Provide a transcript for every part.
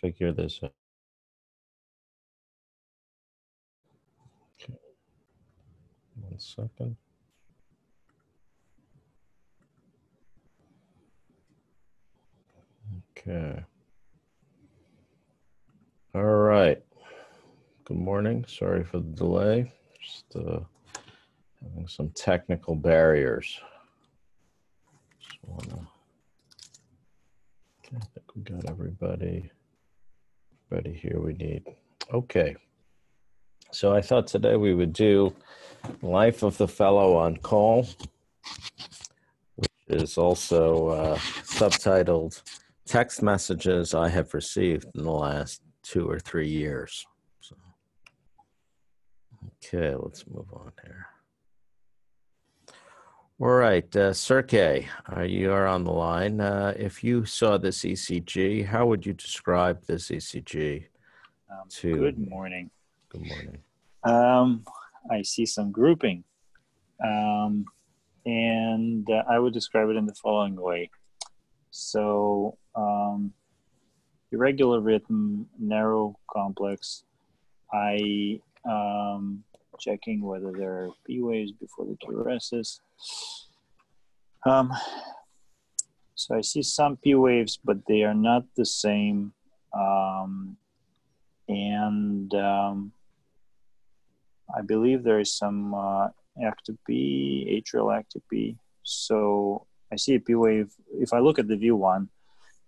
figure this out. Okay. One second. Okay. All right. Good morning. Sorry for the delay. Just uh, having some technical barriers. Just wanna. Okay, I think we got everybody. Here we need. Okay. So I thought today we would do Life of the Fellow on Call, which is also uh, subtitled Text Messages I Have Received in the Last Two or Three Years. So, okay, let's move on here. All right, uh, Sergey, uh, you are on the line. Uh, if you saw this ECG, how would you describe this ECG? Um, to- Good morning. Good morning. Um, I see some grouping. Um, and uh, I would describe it in the following way. So, um, irregular rhythm, narrow complex. I um, checking whether there are P waves before the QRSs. Um, so I see some P waves, but they are not the same. Um, and um, I believe there is some uh, active P, atrial ectopy. So I see a P wave. If I look at the V1,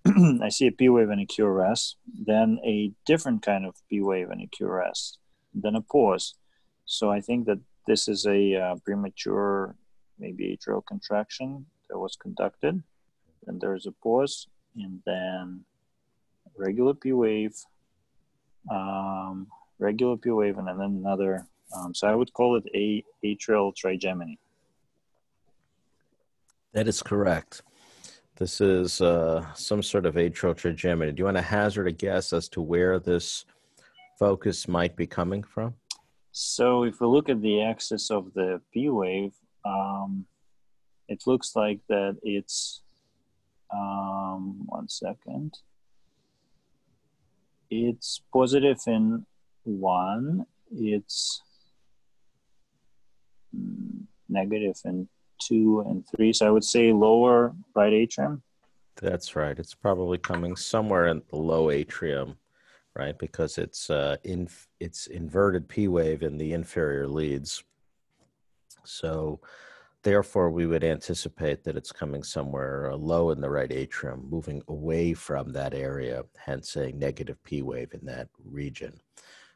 I see a P wave and a QRS, then a different kind of P wave and a QRS, then a pause. So I think that this is a uh, premature, maybe atrial contraction that was conducted. Then there's a pause, and then regular P wave, um, regular P wave, and then another. Um, so I would call it a atrial trigeminy. That is correct. This is uh, some sort of atrial trigeminy. Do you want to hazard a guess as to where this focus might be coming from? So if we look at the axis of the P wave, um, it looks like that it's um, one second. It's positive in one. It's mm, negative in two and three. So I would say lower right atrium. That's right. It's probably coming somewhere in the low atrium, right? Because it's uh, in it's inverted P wave in the inferior leads. So, therefore, we would anticipate that it's coming somewhere uh, low in the right atrium, moving away from that area, hence a negative P wave in that region.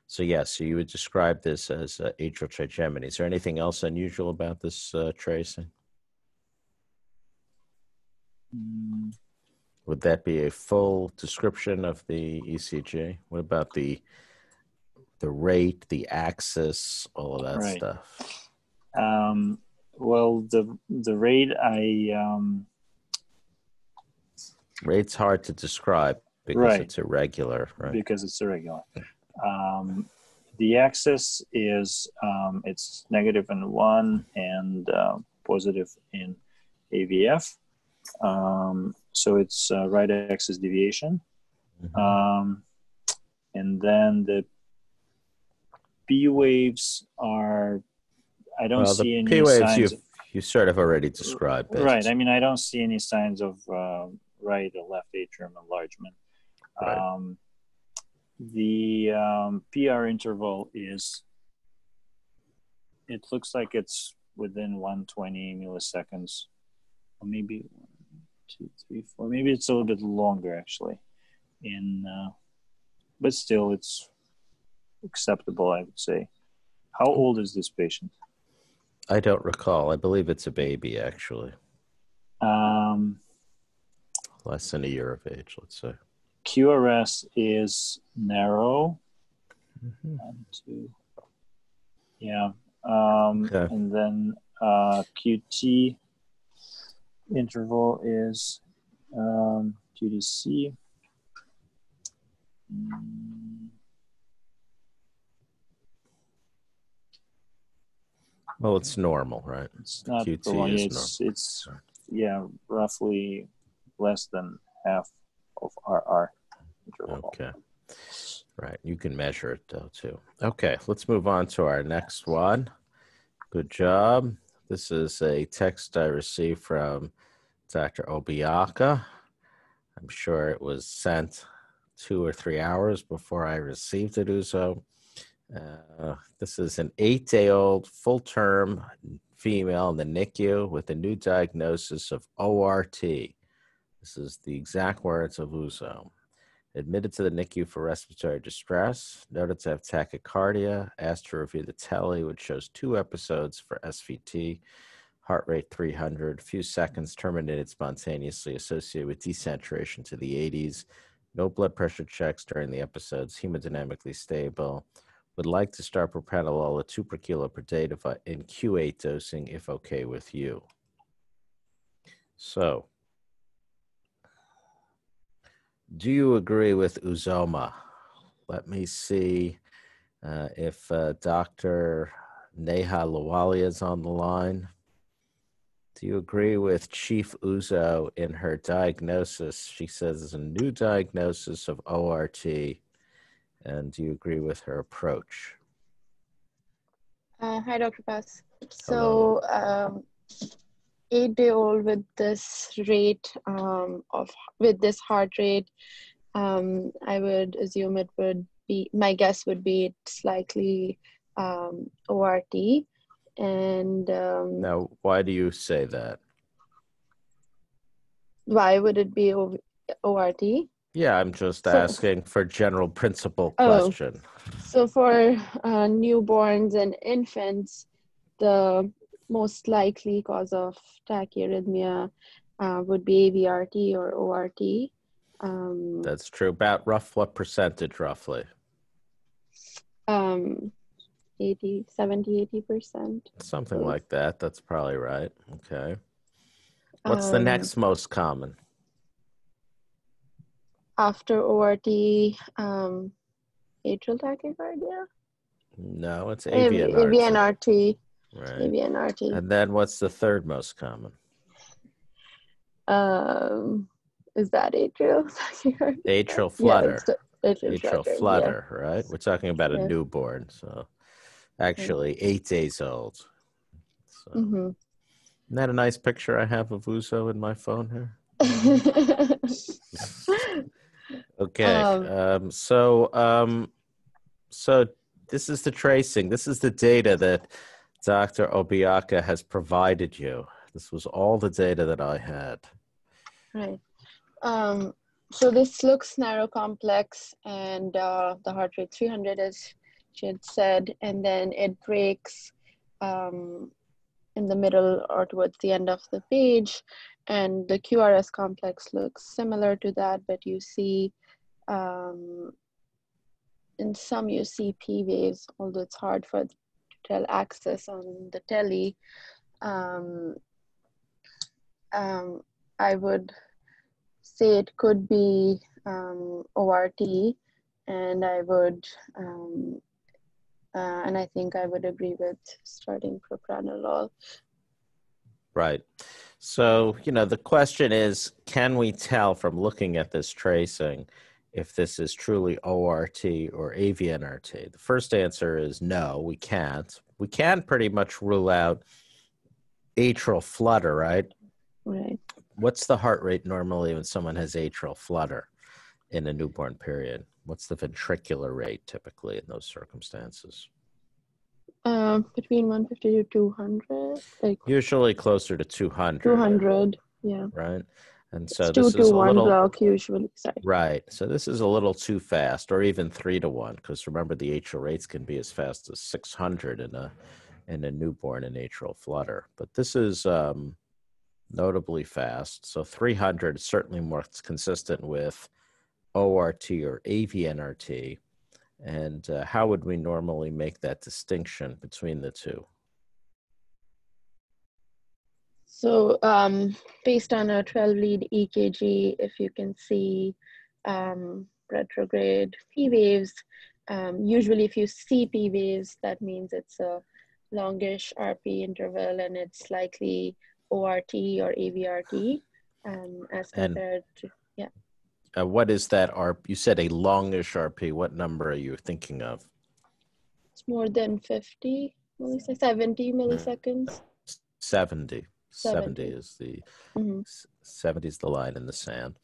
So, yes, so you would describe this as uh, atrial trigeminy. Is there anything else unusual about this uh, tracing? Mm, Would that be a full description of the ECG? What about the the rate, the axis, all of that Right. stuff? Um, well, the the rate I um, Rate's hard to describe because Right. it's irregular, right? because it's irregular. Um, the axis is um, it's negative in one and uh, positive in AVF. Um, so it's uh, right axis deviation. Mhm. Um, and then the P waves are, I don't well, see the any P waves you signs. you sort of already described. it. Right. I mean, I don't see any signs of uh, right or left atrium enlargement. Right. Um, the um, PR interval is, it looks like it's within 120 milliseconds, or maybe two, three, four. Maybe it's a little bit longer actually. In, uh, but still, it's acceptable, I would say. How old is this patient? I don't recall. I believe it's a baby, actually, Um, less than a year of age, let's say. QRS is narrow. Mhm. One, two. Yeah. Um, Okay. And then uh, QT interval is um. Mm, Well, it's normal, right? It's not QT prolonged. is It's, it's yeah, roughly less than half of RR. interval. Okay. Right. You can measure it though too. Okay. Let's move on to our next one. Good job. This is a text I received from Dr. Obiaka. I'm sure it was sent two or three hours before I received it, Uzo. Uh, this is an eight day old full term female in the NICU with a new diagnosis of ORT. This is the exact words of Uzo. Admitted to the NICU for respiratory distress, noted to have tachycardia, asked to review the tele, which shows two episodes for SVT, heart rate 300, few seconds terminated spontaneously associated with desaturation to the 80s, no blood pressure checks during the episodes, hemodynamically stable. Would like to start propranolol at 2 per kilo per day in Q8 dosing if okay with you. So, do you agree with Uzoma? Let me see uh, if uh, Dr. Neha Lawali is on the line. Do you agree with Chief Uzo in her diagnosis? She says it's a new diagnosis of ORT. And do you agree with her approach? Uh, hi, Dr. Pass. So, um, eight day old with this rate um, of with this heart rate um, i would assume it would be my guess would be it's likely um, ort and um, now why do you say that? Why would it be ort yeah i'm just so, asking for general principle question. Oh, so for uh, newborns and infants the most likely cause of tachyarrhythmia uh, would be AVRT or ORT. Um, That's true. About rough, what percentage roughly? Um, 80, 70, 80%. Something so, like that. That's probably right. Okay. What's um, the next most common? After ORT, um, atrial tachycardia? No, it's AVNRT. AVNRT. Right. Maybe an RT. And then what's the third most common? Um, is that atrial? atrial flutter. Yeah, atrial, atrial flutter, yeah. right? We're talking about yeah. a newborn, so actually eight days old. So. Mm-hmm. Isn't that a nice picture I have of Uzo in my phone here? okay. Um, um, so, um, so this is the tracing. This is the data that Dr. Obiaka has provided you. This was all the data that I had. Right. Um, so this looks narrow complex and uh, the heart rate 300 as she had said, and then it breaks um, in the middle or towards the end of the page. And the QRS complex looks similar to that, but you see um, in some you see P waves, although it's hard for tell access on the telly, um, um, I would say it could be um, ORT, and I would, um, uh, and I think I would agree with starting propranolol. Right. So, you know, the question is can we tell from looking at this tracing if this is truly ORT or AVNRT? The first answer is no, we can't. We can pretty much rule out atrial flutter, right? Right. What's the heart rate normally when someone has atrial flutter in a newborn period? What's the ventricular rate typically in those circumstances? Uh, between 150 to 200. Like Usually closer to 200. 200, yeah. Right. And so it's this two is to a one little, block usually. Sorry. Right. So this is a little too fast, or even three to one, because remember the atrial rates can be as fast as 600 in a in a newborn in atrial flutter. But this is um, notably fast. So 300 is certainly more consistent with ORT or AVNRT. And uh, how would we normally make that distinction between the two? So um, based on a 12 lead EKG, if you can see um, retrograde P waves, um, usually if you see P waves, that means it's a longish RP interval and it's likely ORT or AVRT um, as compared and, to, yeah. uh, what is that RP? You said a longish RP. What number are you thinking of? It's more than 50 milliseconds, 70 milliseconds. 70. 70, 70. is the Mhm. 70 is the line in the sand.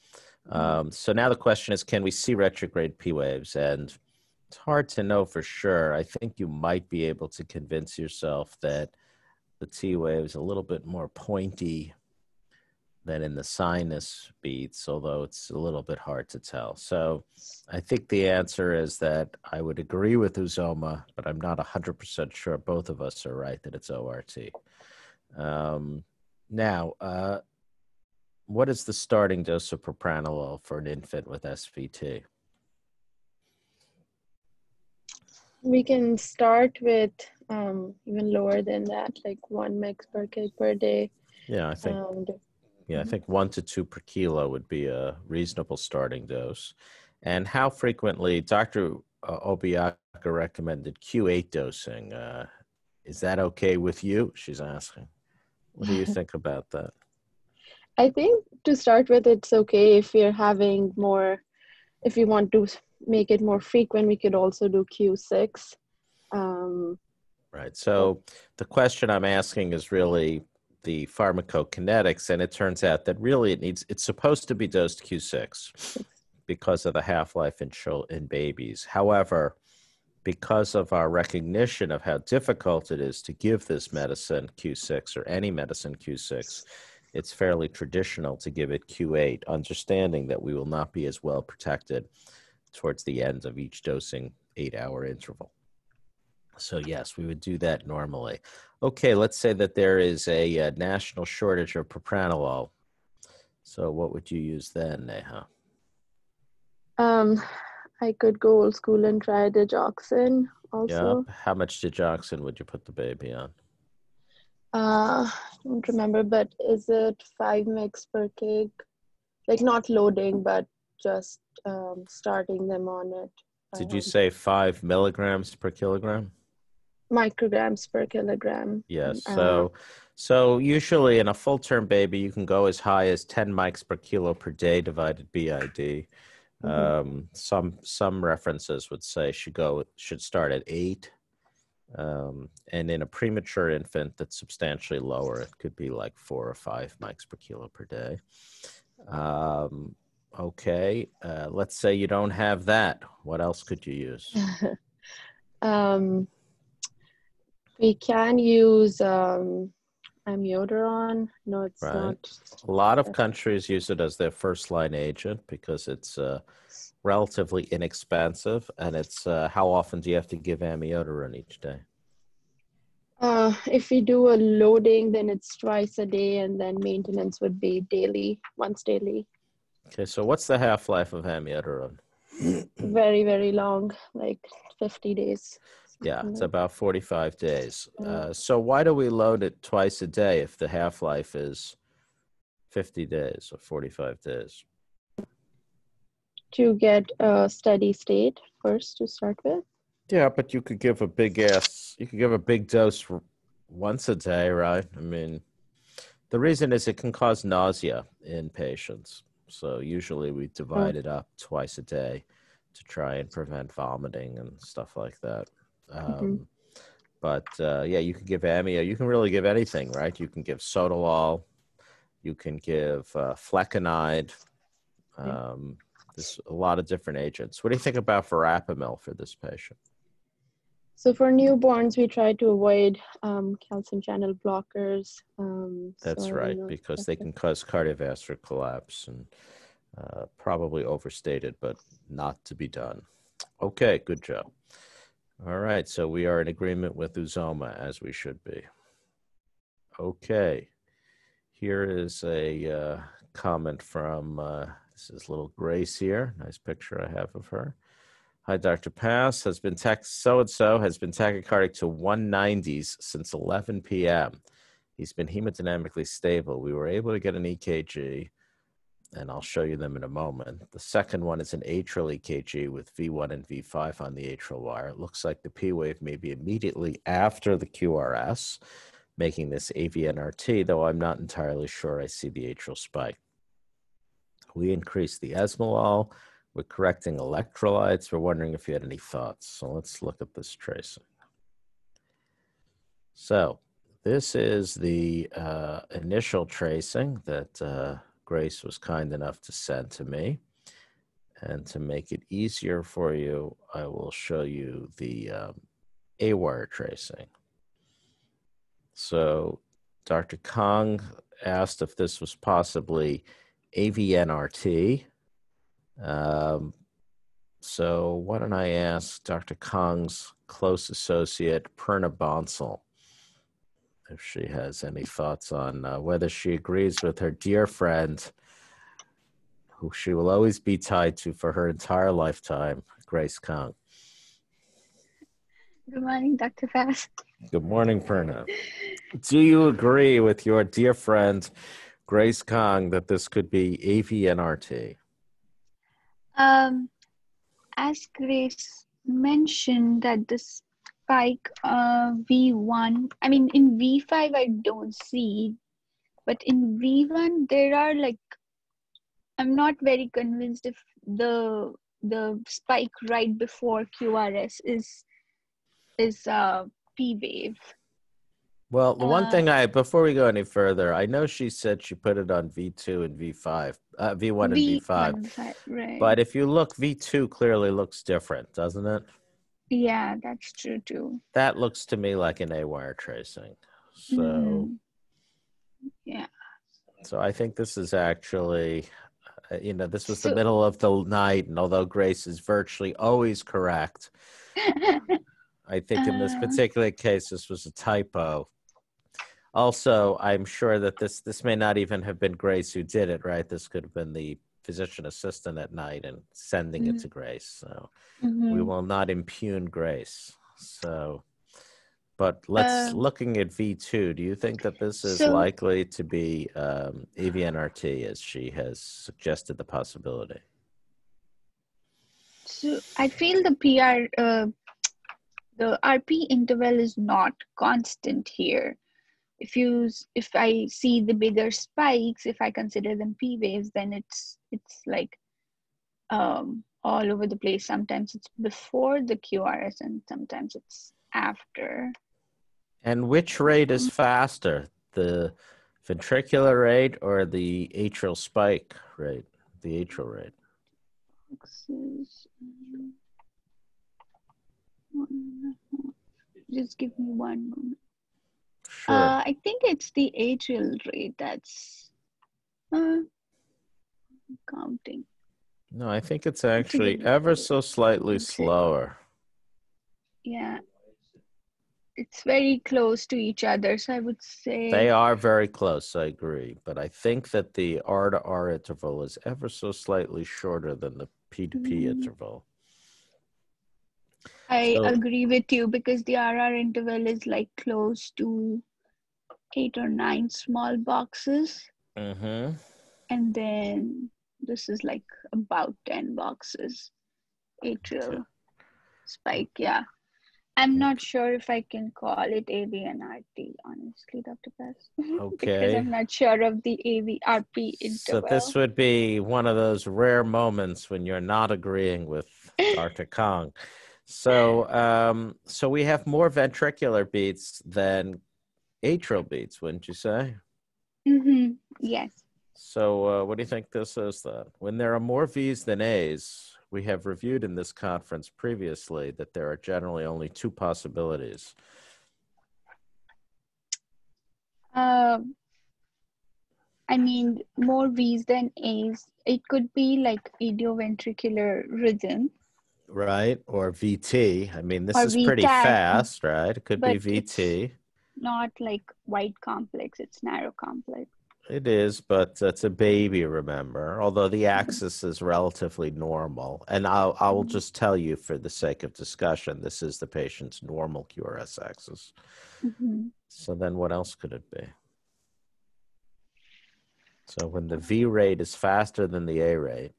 Mhm. Um, so now the question is, can we see retrograde P waves? And it's hard to know for sure. I think you might be able to convince yourself that the T wave is a little bit more pointy than in the sinus beats, although it's a little bit hard to tell. So I think the answer is that I would agree with Uzoma, but I'm not 100% sure both of us are right that it's ORT. Um, now, uh, what is the starting dose of propranolol for an infant with SVT? We can start with um, even lower than that, like one mg per kg per day. Yeah, I think Um, yeah, I Mhm. think one to two per kilo would be a reasonable starting dose. And how frequently, Dr. uh, Obiaka recommended Q8 dosing. Uh, is that okay with you? She's asking. What do you think about that? I think to start with, it's okay if we're having more, if we want to make it more frequent, we could also do Q6. Um, Right. So the question I'm asking is really the pharmacokinetics, and it turns out that really it needs it's supposed to be dosed Q6 because of the half life in in babies. However, because of our recognition of how difficult it is to give this medicine Q6 or any medicine Q6, it's fairly traditional to give it Q8, understanding that we will not be as well protected towards the end of each dosing eight hour interval. So, yes, we would do that normally. Okay, let's say that there is a, uh national shortage of propranolol. So, what would you use then, Neha? um, I could go old school and try digoxin also. Yeah. How much digoxin would you put the baby on? Uh, I don't remember, but is it five mg per kg? Like not loading, but just um, starting them on it. Did you um, say five milligrams per kilogram? micrograms per kilogram? Yes. Uh, So, so usually in a full term baby, you can go as high as 10 mics per kilo per day divided BID. Mhm. Um, some some references would say should go should start at eight, um, and in a premature infant that's substantially lower, it could be like four or five mics per kilo per day. Um, okay, uh, let's say you don't have that. What else could you use? um, we can use um, amiodarone. No, it's Right. not. A lot of countries use it as their first line agent because it's uh, relatively inexpensive, and it's uh, how often do you have to give amiodarone each day? Uh, if we do a loading, then it's twice a day, and then maintenance would be daily, once daily. Okay, so what's the half life of amiodarone? Very, very long, like 50 days. Yeah, it's about 45 days. Uh, so why do we load it twice a day if the half life is 50 days or 45 days? to get a steady state first to start with. Yeah, but you could give a big ass, you could give a big dose once a day, right? I mean, the reason is it can cause nausea in patients. So usually we divide it up twice a day to try and prevent vomiting and stuff like that. Um, But uh, yeah, you can give amio. You can really give anything, right? You can give sotalol. You can give uh, flecainide. Um, there's a lot of different agents. What do you think about verapamil for this patient? So for newborns, we try to avoid um, calcium channel blockers. Um, That's so, right, because they can cause cardiovascular collapse and uh, probably overstated, but not to be done. Okay, good job. All right, so we are in agreement with Uzoma as we should be. Okay, here is a uh, comment from uh, this is little Grace here. Nice picture I have of her. Hi, Dr. Pass has been tech so and so has been tachycardic to 190s since 11 p.m. He's been hemodynamically stable. We were able to get an EKG, and I'll show you them in a moment. The second one is an atrial EKG with V1 and V5 on the atrial wire. It looks like the P wave may be immediately after the QRS, making this AVNRT, though I'm not entirely sure I see the atrial spike. We increased the esmolol. We're correcting electrolytes. We're wondering if you had any thoughts. So let's look at this tracing. So this is the uh, initial tracing that uh, Grace was kind enough to send to me. And to make it easier for you, I will show you the um, A-wire tracing. So Dr. Kong asked if this was possibly AVNRT. Um, so why don't I ask Dr. Kong's close associate, Perna Bansal, if she has any thoughts on uh, whether she agrees with her dear friend, who she will always be tied to for her entire lifetime, Grace Kong. Good morning, Dr. Pass. Good morning, Perna. Do you agree with your dear friend, Grace Kong, that this could be AVNRT? Um, as Grace mentioned that the spike uh, V1, I mean, in V5, I don't see, but in V1, there are like, I'm not very convinced if the the spike right before QRS is is uh, P wave. Well, the one Uh, thing I, before we go any further, I know she said she put it on V2 and V5, uh, V1 and V5. Right. But if you look, V2 clearly looks different, doesn't it? Yeah, that's true too. That looks to me like an A wire tracing. So, Mhm. Yeah. so I think this is actually, uh, you know, this was the middle of the night, and although Grace is virtually always correct, I think in this Uh. particular case, this was a typo. Also, I'm sure that this this may not even have been Grace who did it, right? This could have been the physician assistant at night and sending it Mhm. to Grace. So Mhm. we will not impugn Grace. So, but let's Uh, looking at V2. Do you think that this is So- likely to be um, AVNRT as she has suggested the possibility? So I feel the PR, uh, the RP interval is not constant here. If you, if I see the bigger spikes, if I consider them P waves, then it's it's like um, all over the place. Sometimes it's before the QRS, and sometimes it's after. And which rate is faster, the ventricular rate or the atrial spike rate? The atrial rate. One- Just give me one moment. Sure. Uh, I think it's the atrial rate that's uh, counting. no, I think it's actually ever so slightly Okay. slower. Yeah. It's very close to each other, so I would say They are very close, I agree. But I think that the R to R interval is ever so slightly shorter than the P to P Mhm. interval. I so- agree with you because the RR interval is like close to eight or nine small boxes, Mm-hmm. and then this is like about 10 boxes atrial Okay. spike. Yeah. I'm not sure if I can call it AVNRT, honestly, Dr. Pass. because I'm not sure of the AVRP interval. So this would be one of those rare moments when you're not agreeing with Dr. Kong. So, um, so we have more ventricular beats than atrial beats, wouldn't you say? Mm-hmm. Yes. So, uh, what do you think this is then? When there are more V's than A's, we have reviewed in this conference previously that there are generally only two possibilities. Um, I mean, more V's than A's. It could be like idioventricular rhythm, Right? Or VT. I mean, this Or is pretty fast, right? It could be VT. not like wide complex, it's narrow complex. It is, but it's a baby, remember? Although the axis is relatively normal. And I'll, I will just tell you for the sake of discussion, this is the patient's normal QRS axis. Mhm. So then what else could it be? So when the V rate is faster than the A rate,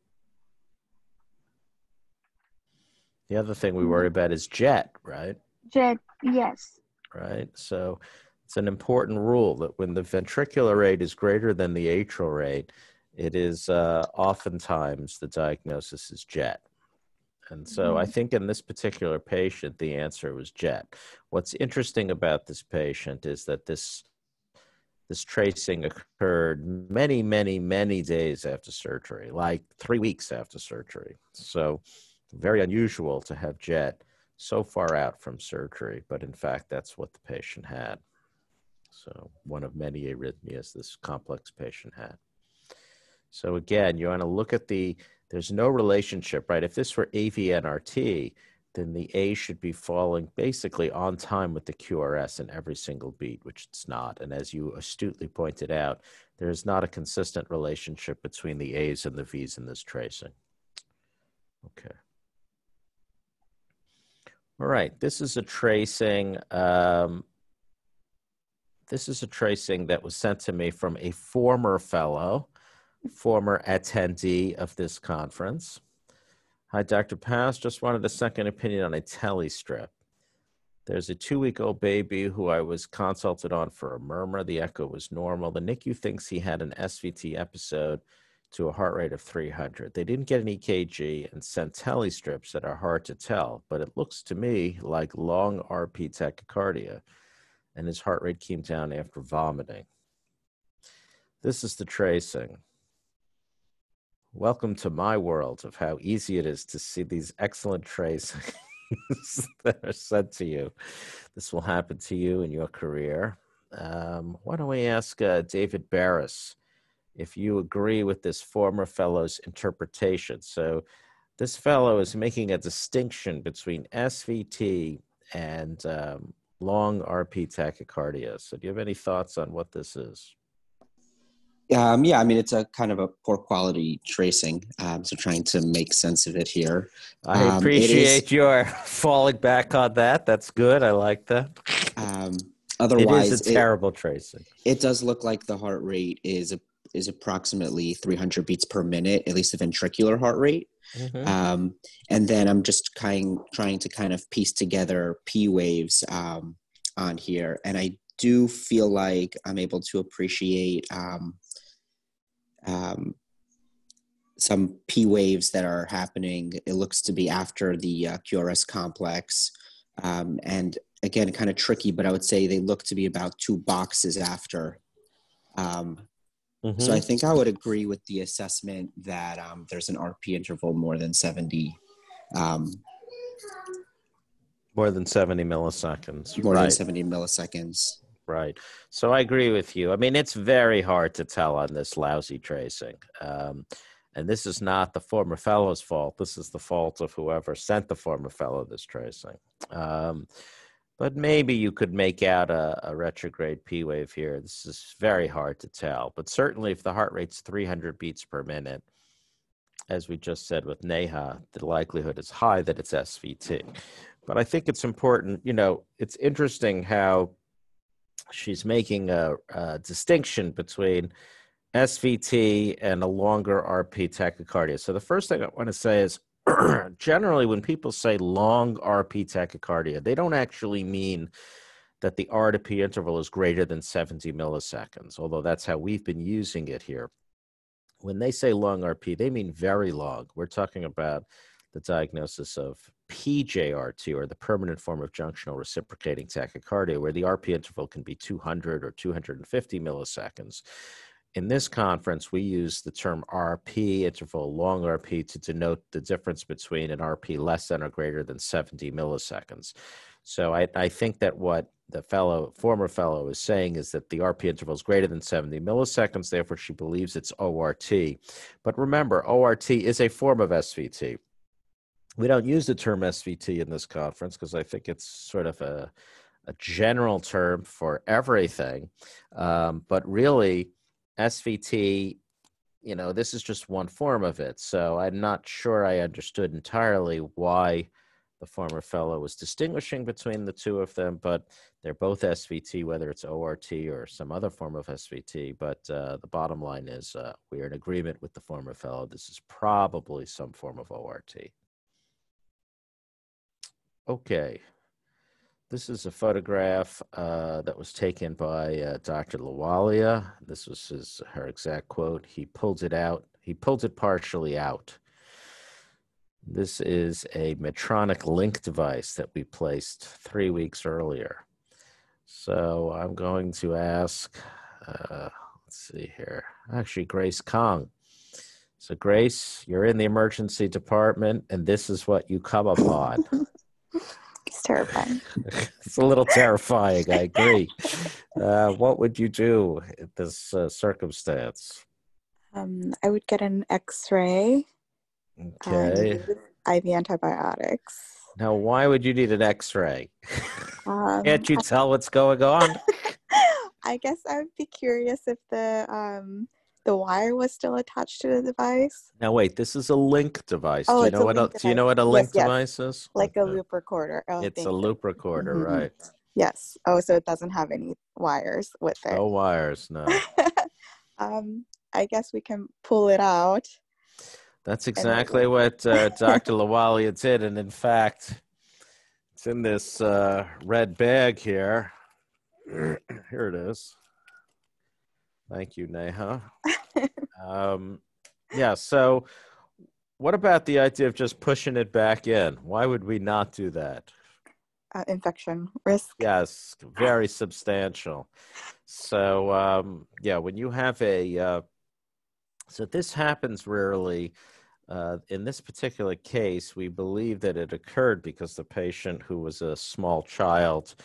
the other thing we worry about is jet, right? Jet, yes. Right. So it's an important rule that when the ventricular rate is greater than the atrial rate, it is uh, oftentimes the diagnosis is jet. And so I think in this particular patient, the answer was jet. What's interesting about this patient is that this this tracing occurred many, many, many days after surgery, like three weeks after surgery. So very unusual to have jet so far out from surgery, but in fact, that's what the patient had. So one of many arrhythmias this complex patient had. So again, you want to look at the, there's no relationship, right? If this were AVNRT, then the A should be falling basically on time with the QRS in every single beat, which it's not. And as you astutely pointed out, there is not a consistent relationship between the A's and the V's in this tracing. Okay. All right, this is a tracing. Um, this is a tracing that was sent to me from a former fellow, former attendee of this conference. Hi, Dr. Pass. Just wanted a second opinion on a telly strip. There's a two week old baby who I was consulted on for a murmur. The echo was normal. The NICU thinks he had an SVT episode to a heart rate of 300. They didn't get an EKG and sent telestrips that are hard to tell, but it looks to me like long RP tachycardia, and his heart rate came down after vomiting. This is the tracing. Welcome to my world of how easy it is to see these excellent tracings that are sent to you. This will happen to you in your career. Um, why don't we ask uh, David Barris if you agree with this former fellow's interpretation? So, this fellow is making a distinction between SVT and um, long RP tachycardia. So, do you have any thoughts on what this is? Um, yeah, I mean, it's a kind of a poor quality tracing. Um, so trying to make sense of it here. I Um, appreciate is- your falling back on that. That's good. I like that. Um, otherwise, it is a it, terrible tracing. it does look like the heart rate is a, is approximately 300 beats per minute, at least the ventricular heart rate. Mhm. Um, and then I'm just kind trying to kind of piece together P waves um, on here, and I do feel like I'm able to appreciate um, um, some P waves that are happening. It looks to be after the uh, QRS complex, um, and again, kind of tricky, but I would say they look to be about two boxes after. Um, Mhm. so I think I would agree with the assessment that um, there's an RP interval more than 70, um, More than 70 milliseconds. more right. than 70 milliseconds. Right. So I agree with you. I mean, it's very hard to tell on this lousy tracing. Um, and this is not the former fellow's fault. This is the fault of whoever sent the former fellow this tracing. Um, but maybe you could make out a, a retrograde P wave here. This is very hard to tell. But certainly, if the heart rate's 300 beats per minute, as we just said with Neha, the likelihood is high that it's SVT. But I think it's important, you know, it's interesting how she's making a, a distinction between SVT and a longer RP tachycardia. So the first thing I want to say is generally when people say long RP tachycardia, they don't actually mean that the R to P interval is greater than 70 milliseconds, although that's how we've been using it here. When they say long RP, they mean very long. We're talking about the diagnosis of PJRT or the permanent form of junctional reciprocating tachycardia, where the RP interval can be 200 or 250 milliseconds. In this conference, we use the term RP interval, long RP, to denote the difference between an RP less than or greater than 70 milliseconds. So I, I think that what the fellow, former fellow, is saying is that the RP interval is greater than 70 milliseconds. Therefore, she believes it's ORT. But remember, ORT is a form of SVT we don't use the term SVT in this conference because I think it's sort of a, a general term for everything. Um, but really, SVT, you know, this is just one form of it. So I'm not sure I understood entirely why the former fellow was distinguishing between the two of them, but they're both SVT, whether it's ORT or some other form of SVT. But uh, the bottom line is uh, we are in agreement with the former fellow. This is probably some form of ORT. Okay. This is a photograph uh, that was taken by uh, Dr. Lawalia. This was his her exact quote. He pulled it out. He pulled it partially out. This is a Medtronic LINQ device that we placed three weeks earlier. So I'm going to ask. Uh, let's see here. Actually, Grace Kong. So, Grace, you're in the emergency department, and this is what you come upon. It's terrifying. it's a little terrifying. I agree. Uh, what would you do in this uh, circumstance? Um, I would get an X-ray. Okay. and IV antibiotics. Now, why would you need an X-ray? Um, Can't you tell what's going on? I guess I would be curious if the um, the wire was still attached to the device, Now, wait. This is a LINQ device. Oh, do you it's know what? A, LINQ do you know what a device. LINQ Yes, yes. device is? like a loop recorder. Oh, It's a loop recorder, Mhm. right? Yes. Oh, so it doesn't have any wires with it. No wires. No. um, I guess we can pull it out. That's exactly what uh, Dr. Lawalia did. And in fact, it's in this uh, red bag here. Here it is. Thank you, Neha. Um, yeah, so what about the idea of just pushing it back in? Why would we not do that? Uh, infection risk. Yes, very substantial. So, um, yeah, when you have a, uh, so this happens rarely. Uh, in this particular case, we believe that it occurred because the patient, who was a small child,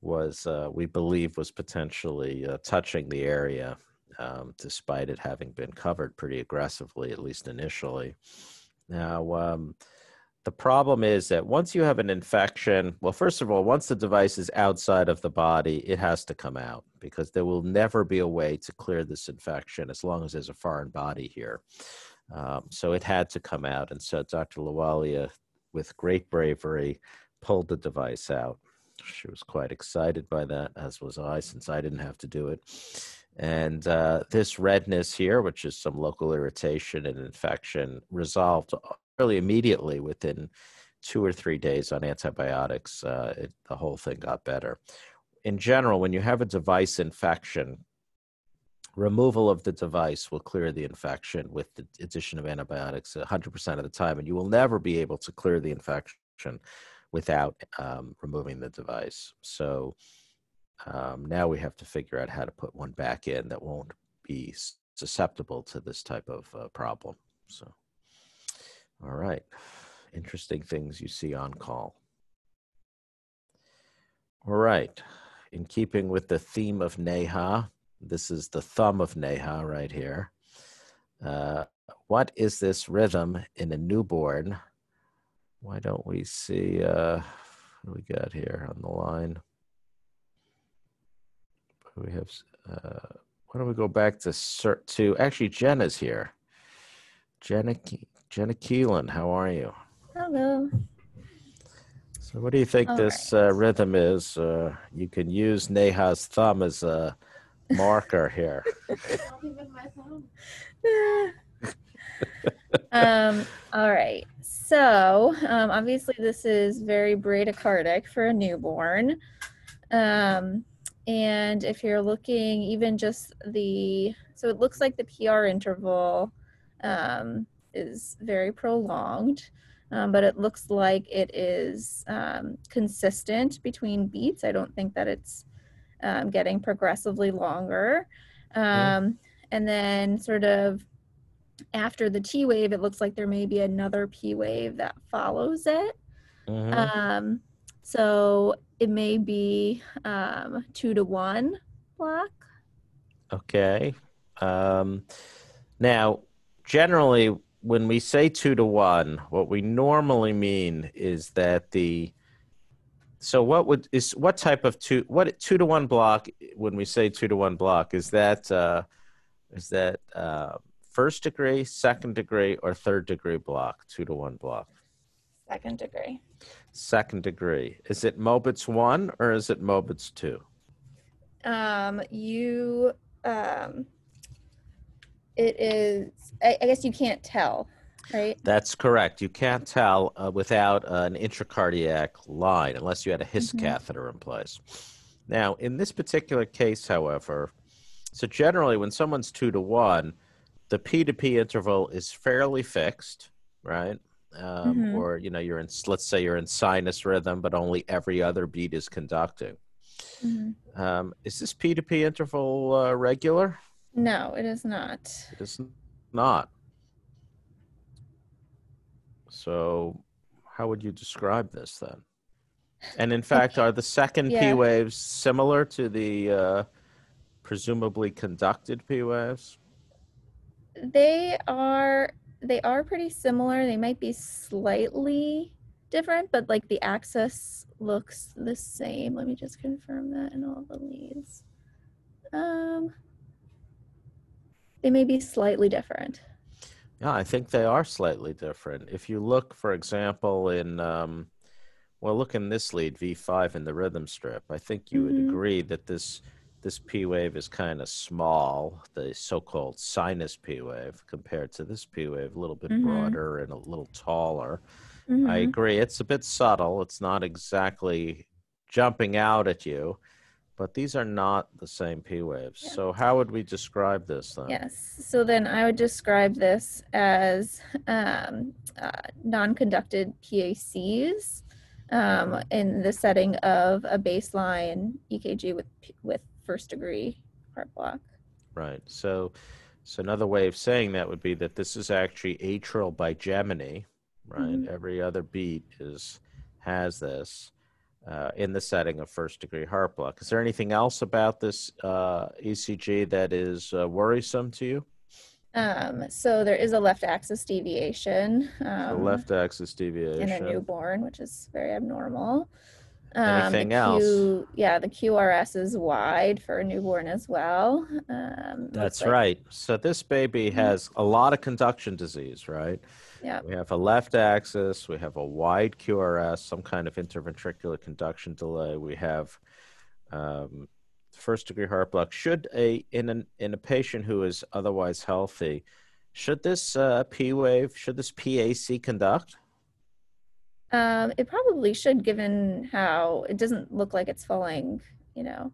was, uh, we believe, was potentially uh, touching the area, um, despite it having been covered pretty aggressively, at least initially. Now, um, the problem is that once you have an infection, well, first of all, once the device is outside of the body, it has to come out because there will never be a way to clear this infection as long as there's a foreign body here. Um, so it had to come out. And so Dr. Lawalia, with great bravery, pulled the device out. She was quite excited by that, as was I, since I didn't have to do it. And uh, this redness here, which is some local irritation and infection, resolved really immediately within two or three days on antibiotics. Uh, it, the whole thing got better. In general, when you have a device infection, removal of the device will clear the infection with the addition of antibiotics 100% of the time, and you will never be able to clear the infection without um, removing the device. So um, now we have to figure out how to put one back in that won't be susceptible to this type of uh, problem. So, all right, interesting things you see on call. All right, in keeping with the theme of Neha, this is the thumb of Neha right here. Uh, what is this rhythm in a newborn? Why don't we see uh, what do we got here on the line? We have. Uh, why don't we go back to cert to actually Jenna's here. Jenna Jenna Keelan, how are you? Hello. So, what do you think All this uh, rhythm is? Uh, you can use Neha's thumb as a marker here. um, all right. So, um, obviously, this is very bradycardic for a newborn. Um, and if you're looking, even just the, so it looks like the PR interval um, is very prolonged, um, but it looks like it is um, consistent between beats. I don't think that it's um, getting progressively longer. Um, and then, sort of after the T wave, it looks like there may be another P wave that follows it. Mhm. Um, so it may be um, two to one block. Okay. Um, now, generally, when we say two to one, what we normally mean is that the so what would is what type of two what two to one block when we say two to one block is that uh, is that uh, first degree, second degree, or third degree block? Two to one block. Second degree. Second degree. Is it Mobitz one or is it Mobitz two? Um, you, um, it is, I, I guess you can't tell. right? That's correct. You can't tell uh, without an intracardiac line unless you had a His Mhm. catheter in place. Now, in this particular case, however, so generally when someone's two to one, the P to P interval is fairly fixed, right? Um, Mhm. Or you know, you're in let's say you're in sinus rhythm, but only every other beat is conducting. Mhm. Um, is this P to P interval uh, regular? No, it is not. It is not. So, how would you describe this then? And in fact, are the second P waves similar to the uh, presumably conducted P waves? They are they are pretty similar. They might be slightly different, but like the axis looks the same. Let me just confirm that in all the leads. Um, they may be slightly different. Yeah, I think they are slightly different. If you look, for example, in um, well, look in this lead V5 in the rhythm strip. I think you would Mhm. agree that this this P wave is kind of small, the so-called sinus P wave, compared to this P wave, a little bit Mhm. broader and a little taller. I Mhm. agree. It's a bit subtle. It's not exactly jumping out at you, but these are not the same P waves. Yeah. So how would we describe this then? Yes. So then I would describe this as um, uh, non-conducted PACs um, in the setting of a baseline EKG with with first degree heart block. Right. So, so another way of saying that would be that this is actually atrial bigeminy, right? Mhm. Every other beat is has this uh, in the setting of first degree heart block. Is there anything else about this uh, ECG that is uh, worrisome to you? Um, so there is a left axis deviation um, left axis deviation in a newborn, which is very abnormal. Um, Anything else? Q- yeah, the QRS is wide for a newborn as well. Um, That's like- right. So this baby Mhm. has a lot of conduction disease, right? Yeah. We have a left axis, we have a wide QRS, some kind of interventricular conduction delay. We have um, first degree heart block. Should a in an in a patient who is otherwise healthy, should this uh, P wave, should this PAC conduct? Um, it probably should, given how it doesn't look like it's falling, you know,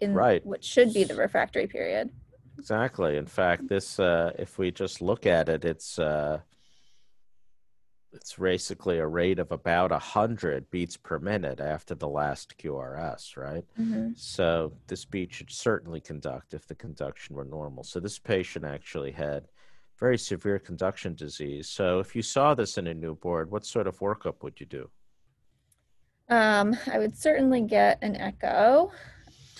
in Right. what should be the refractory period. Exactly. In fact, this uh, if we just look at it, it's uh, it's basically a rate of about a hundred beats per minute after the last QRS, right? Mhm. So this beat should certainly conduct if the conduction were normal. So this patient actually had very severe conduction disease. So if you saw this in a newborn, what sort of workup would you do? Um, I would certainly get an echo.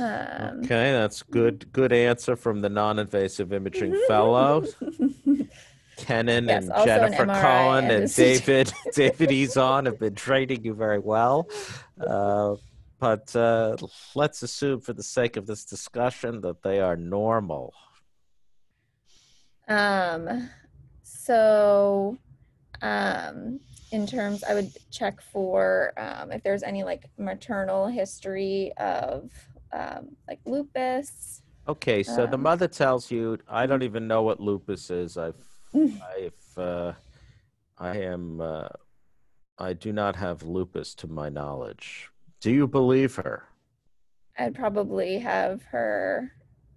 Um, Okay, that's good. Good answer from the non-invasive imaging fellow. Kenan Yes, and also an Jennifer Cohen and and David David Ezon have been training you very well. Uh, but uh, let's assume, for the sake of this discussion, that they are normal. Um, so, um, in terms, I would check for um, if there's any like maternal history of um, like lupus. Okay, so the Um, mother tells you, "I don't even know what lupus is. I've, I've, uh, I am, uh, I do not have lupus to my knowledge." Do you believe her? I'd probably have her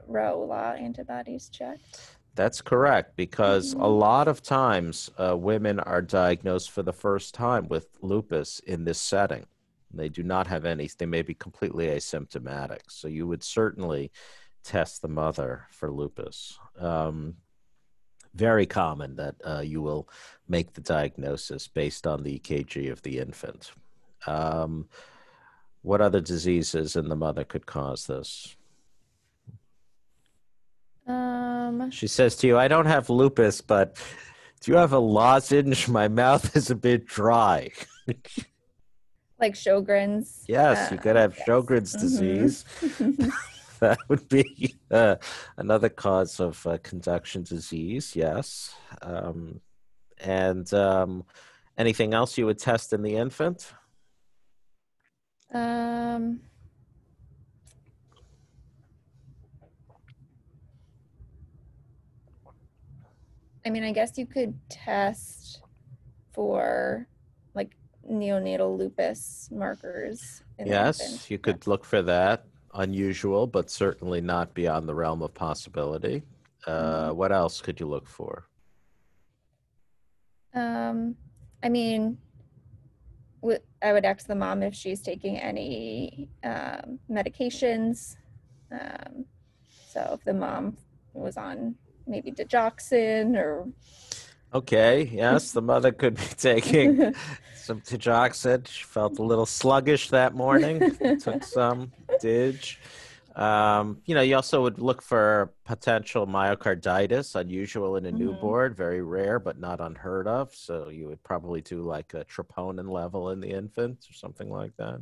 Ro/La antibodies checked. That's correct because a lot of times uh, women are diagnosed for the first time with lupus in this setting. They do not have any, they may be completely asymptomatic. So you would certainly test the mother for lupus. Um, very common that uh, you will make the diagnosis based on the EKG of the infant. Um, what other diseases in the mother could cause this? Um, She says to you, I don't have lupus, but do you have a lozenge? My mouth is a bit dry. like Sjogren's. yes, you could uh, have yes. Sjogren's Mhm. disease. that would be uh, another cause of uh, conduction disease, yes. Um, and um, anything else you would test in the infant? Um, I mean, I guess you could test for like neonatal lupus markers. in Yes, you could look for that. Unusual, but certainly not beyond the realm of possibility. Uh, Mm-hmm. what else could you look for? Um, I mean, w- I would ask the mom if she's taking any um, medications. Um, so if the mom was on maybe digoxin or Okay, yes, the mother could be taking some digoxin. She felt a little sluggish that morning. Took some dig. Um, you know, you also would look for potential myocarditis, unusual in a Mhm. newborn, very rare, but not unheard of. So you would probably do like a troponin level in the infant or something like that.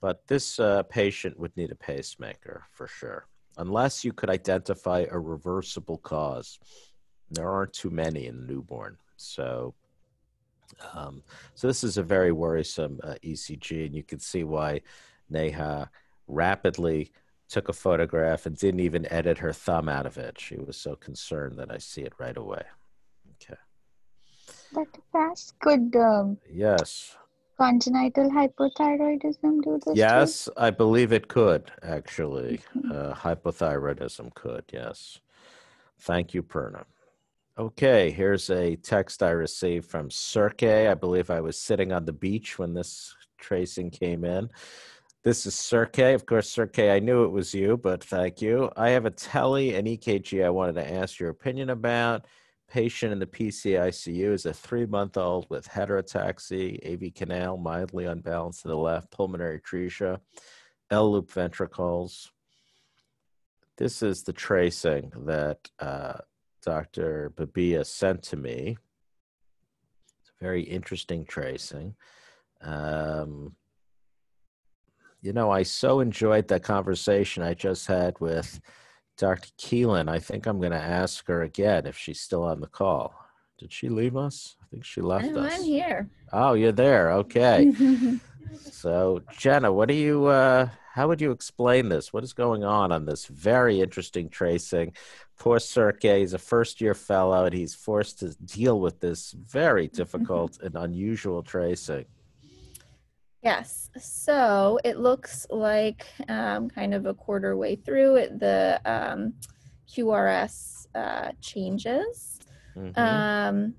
But this uh, patient would need a pacemaker for sure, unless you could identify a reversible cause. There aren't too many in newborn, so um, so this is a very worrisome uh, ECG, and you can see why Neha rapidly took a photograph and didn't even edit her thumb out of it. She was so concerned that I see it right away. Okay. That, Prash, could um, Yes. Congenital hypothyroidism do this? too? Yes, I believe it could actually. Uh, hypothyroidism could, yes. Thank you, Perna. Okay, here's a text I received from Sergey. I believe I was sitting on the beach when this tracing came in. This is Sergey. Of course, Sergey, I knew it was you, but thank you. I have a tele and EKG I wanted to ask your opinion about. Patient in the PCICU is a three month old with heterotaxy, AV canal, mildly unbalanced to the left, pulmonary atresia, L loop ventricles. This is the tracing that uh, Dr. Babia sent to me. It's a very interesting tracing. Um, you know, I so enjoyed that conversation I just had with Dr. Keelan. I think I'm going to ask her again if she's still on the call. Did she leave us? I think she left I'm, us. I'm here. Oh, you're there. Okay. So, Jenna, what do you? Uh, how would you explain this? What is going on on this very interesting tracing? Poor Sergey, he's a first-year fellow, and he's forced to deal with this very difficult and unusual tracing. Yes. So it looks like um, kind of a quarter way through it, the um, QRS uh, changes. Mhm. Um,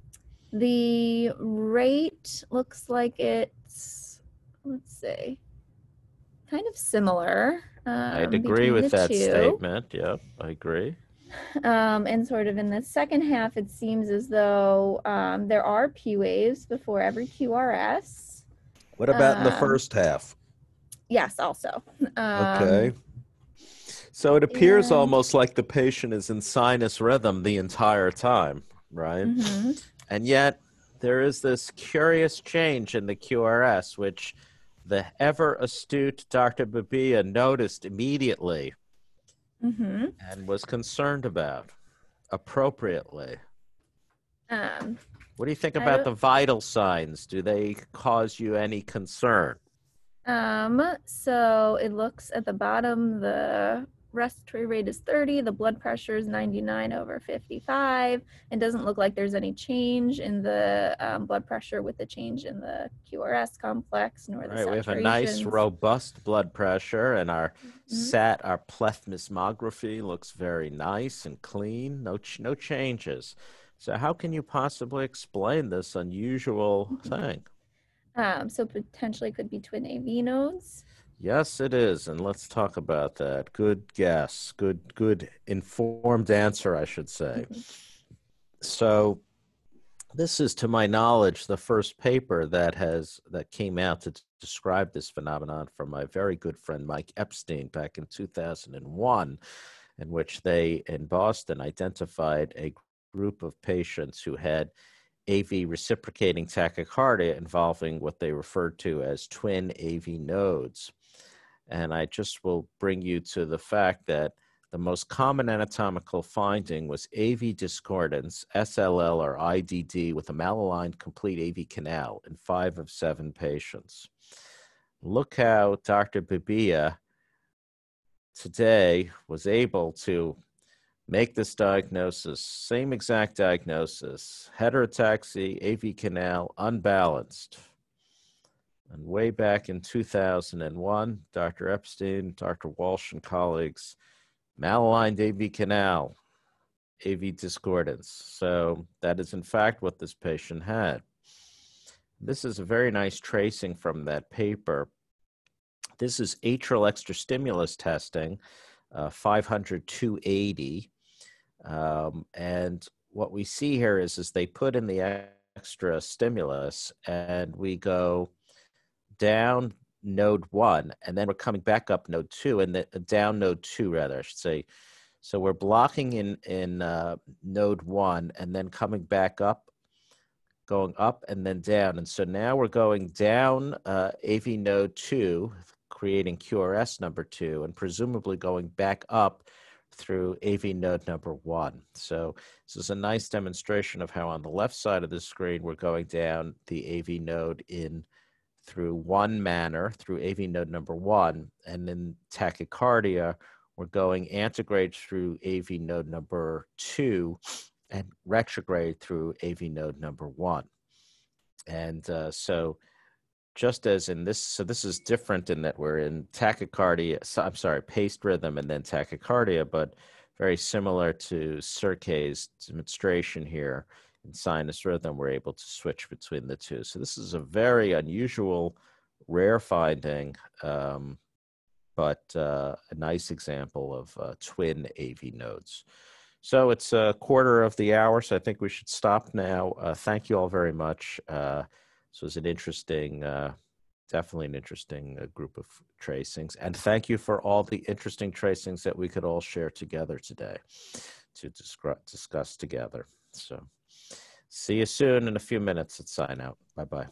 the rate looks like it's, let's see, kind of similar. Um, I'd agree with that two. statement. Yep, I agree. Um, and sort of in the second half, it seems as though um, there are P waves before every QRS. What about in the Um, first half? Yes, also. Um, Okay. So it appears and- almost like the patient is in sinus rhythm the entire time, right? mhm. And yet, there is this curious change in the QRS, which the ever astute Dr. Babia noticed immediately hmm and was concerned about appropriately. Um, What do you think about the vital signs? Do they cause you any concern? um, so it looks at the bottom, the respiratory rate is 30, the blood pressure is 99 over 55. It doesn't look like there's any change in the um, blood pressure with the change in the QRS complex nor All the right, we have a nice, robust blood pressure, and our Mhm. sat, our plethysmography looks very nice and clean. No, ch- no changes. So, how can you possibly explain this unusual Mm-hmm. thing? Um, so potentially could be twin AV nodes. Yes, it is, and let's talk about that. Good guess. Good, good informed answer, I should say. So, this is, to my knowledge, the first paper that has that came out to describe this phenomenon from my very good friend Mike Epstein back in 2001, in which they in Boston identified a group of patients who had AV reciprocating tachycardia involving what they referred to as twin AV nodes. And I just will bring you to the fact that the most common anatomical finding was AV discordance, SLL or IDD, with a malaligned complete AV canal in five of seven patients. Look how Dr. Babia today was able to make this diagnosis. Same exact diagnosis heterotaxy, AV canal, unbalanced. And way back in 2001, Dr. Epstein, Dr. Walsh, and colleagues malaligned AV canal, AV discordance. So that is, in fact, what this patient had. This is a very nice tracing from that paper. This is atrial extra stimulus testing, uh, 500 280. Um, and what we see here is, is they put in the extra stimulus and we go down node one, and then we're coming back up node two, and then down node two, rather, I should say. So we're blocking in in uh, node one, and then coming back up, going up and then down. And so now we're going down uh, AV node two, creating QRS number two, and presumably going back up through AV node number one. So this is a nice demonstration of how on the left side of the screen, we're going down the AV node in through one manner through AV node number one, and in tachycardia, we're going antegrade through AV node number two and retrograde through AV node number one. And uh, so, just as in this, so this is different in that we're in tachycardia, I'm sorry, paced rhythm and then tachycardia, but very similar to Sergey's demonstration here in sinus rhythm, we're able to switch between the two. So this is a very unusual, rare finding, um, but uh, a nice example of uh, twin AV nodes. So it's a quarter of the hour, so I think we should stop now. Uh, thank you all very much. Uh, it's an interesting, uh, definitely an interesting uh, group of tracings. And thank you for all the interesting tracings that we could all share together today to discuss together. So. See you soon in a few minutes at sign out. Bye bye.